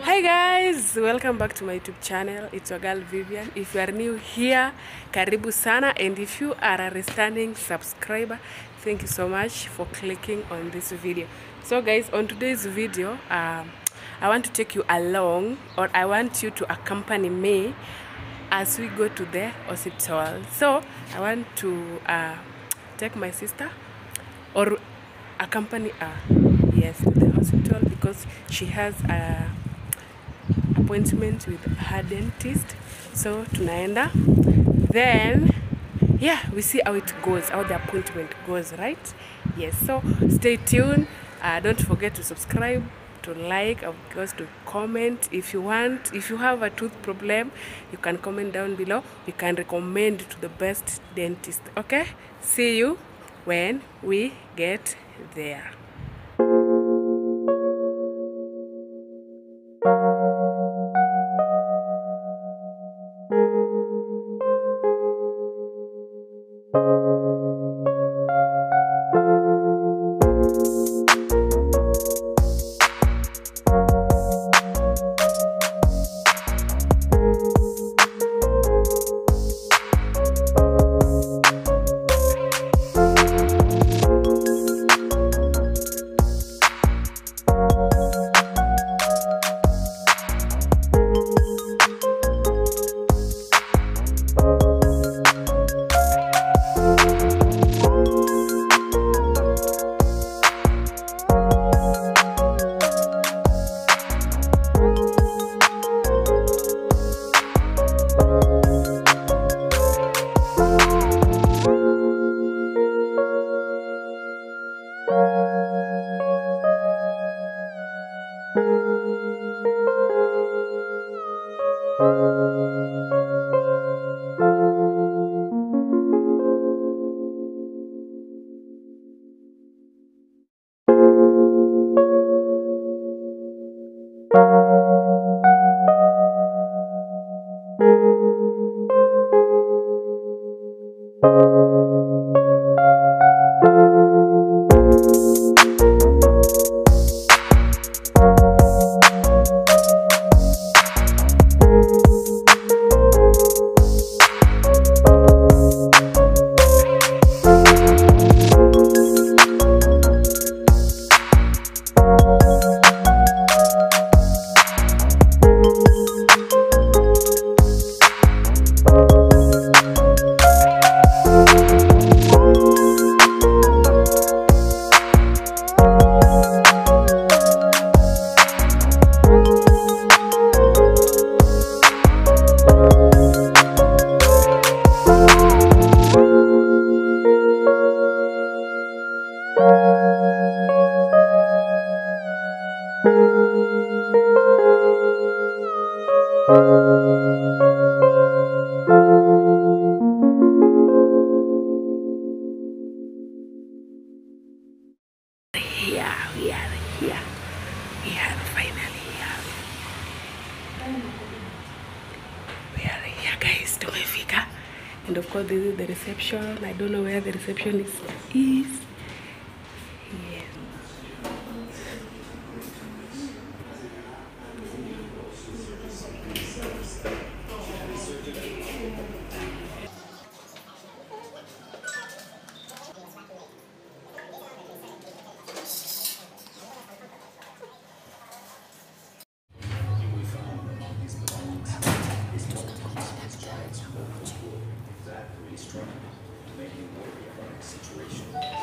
Hi guys, welcome back to my YouTube channel. It's your girl Vivian. If you are new here, karibu sana and if you are a returning subscriber, thank you so much for clicking on this video. So guys, on today's video, um, I want to take you along or I want you to accompany me as we go to the hospital. So I want to uh, take my sister or accompany her yes to the hospital because she has a appointment with her dentist. So tunaenda. Then yeah we see how it goes how the appointment goes right? Yes so stay tuned. Uh, don't forget to subscribe to like of course to comment. If you want if you have a tooth problem you can comment down below. We can recommend to the best dentist okay? See you when we get there and of course this is the reception. I don't know where the reception is. Is strong to make you worry about the situation.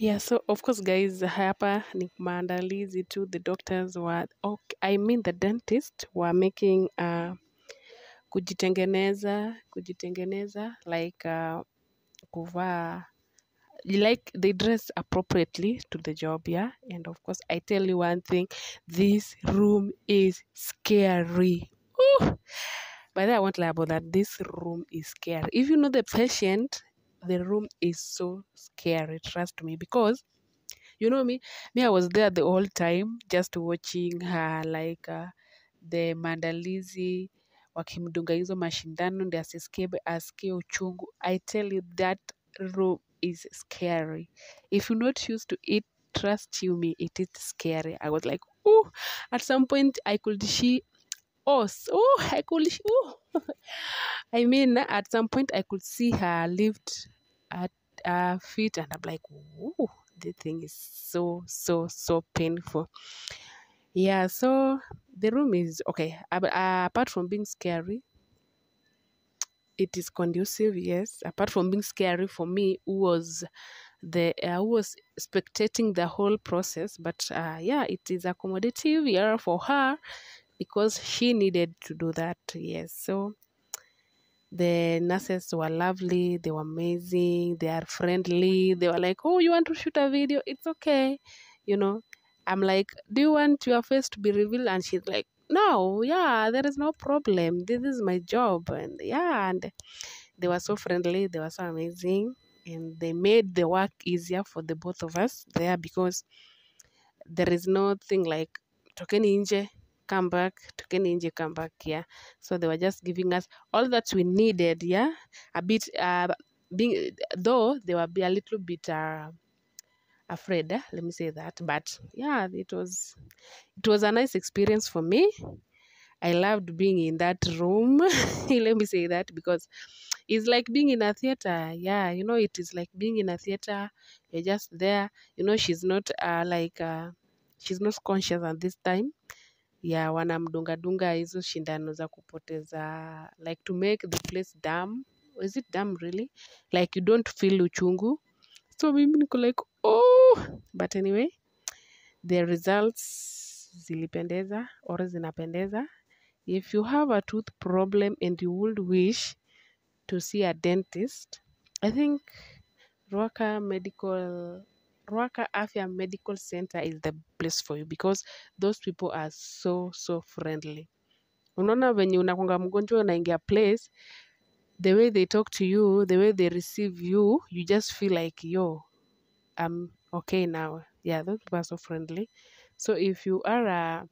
Yeah, so of course guys, hapa ni maandalizi tu. The doctors were, okay, I mean the dentist were making uh, kujitengeneza, kujitengeneza like uh, kuvaa like they dress appropriately to the job, yeah. And of course, I tell you one thing, this room is scary. Ooh. Way, I won't lie about that. This room is scary. If you know the patient, the room is so scary. Trust me, because you know me, me I was there the whole time just watching her like uh, the maandalizi wakimdunga hizo mashindano ndi asisikie asikie uchungu. I tell you that room is scary. If you're not used to it, trust you me, it is scary. I was like, oh, at some point I could see oh, Oh, I could. she, Oh. I mean, at some point I could see her lift at her feet, and I'm like, oh, the thing is so so so painful. Yeah, so the room is okay. Uh, apart from being scary, it is conducive. Yes, apart from being scary for me, who was the uh, who was spectating the whole process, but uh, yeah, it is accommodative. Yeah, for her because she needed to do that. Yes, so the nurses were lovely they were amazing they are friendly they were like oh you want to shoot a video? It's okay you know? I'm like do you want your face to be revealed? And she's like no yeah there is no problem. This is my job. And yeah and they were so friendly they were so amazing and they made the work easier for the both of us there because there is nothing like tokeni nje come back tokeni nje come back yeah so they were just giving us all that we needed yeah? A bit uh being though they were be a little bit uh afraid eh, let me say that. But yeah it was it was a nice experience for me. I loved being in that room. Let me say that because it's like being in a theater yeah? You know it is like being in a theater. You're just there. You know she's not uh, like uh, she's not conscious at this time yeah wanamdunga dunga hizo shindano za kupoteza like to make the place dumb. Is it dumb really? Like you don't feel uchungu. So mimi niko like oh. But anyway the results zilipendeza or zinapendeza. If you have a tooth problem and you would wish to see a dentist i think Ruaka Medical Ruaka Afya Medical Center is the place for you because those people are so so friendly. Unaona venye unakwanga mgonjwa unaingia place the way they talk to you the way they receive you you just feel like yo i'm okay now. Yeah those people are so friendly. So if you are uh,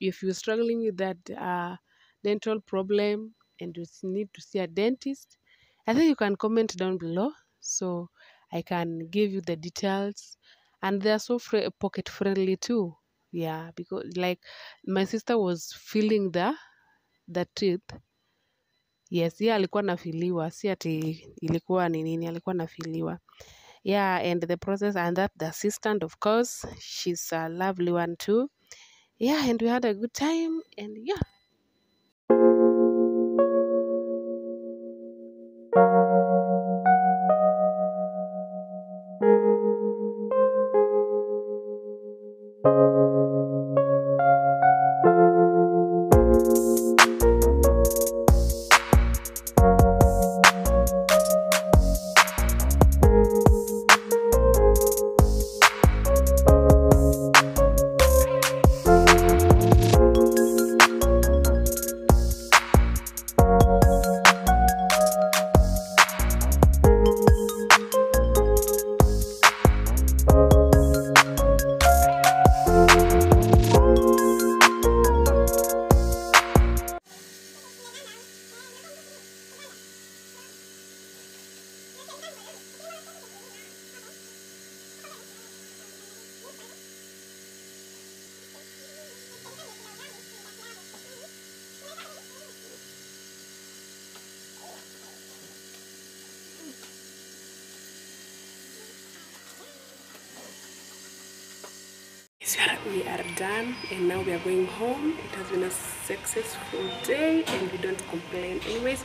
if you're struggling with that uh, dental problem and you need to see a dentist i think you can comment down below. So i can give you the details. And they're so fr- pocket friendly too. Yeah because like my sister was feeling the the teeth yes yeah alikuwa nafiliwa si ati ilikuwa ni nini alikuwa nafiliwa yeah and the process and that the assistant of course she's a lovely one too. Yeah and we had a good time and yeah we are done and now we are going home. It has been a successful day and we don't complain. Anyways,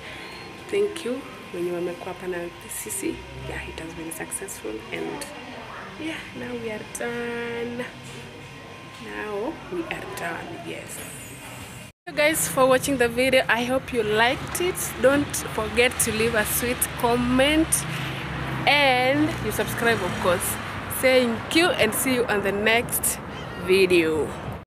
thank you wenye wamekuwa hapa na sisi. Yeah, it has been successful and yeah, now we are done. Now we are done. Yes. You guys for watching the video. I hope you liked it. Don't forget to leave a sweet comment and you subscribe of course. Thank you and see you on the next video.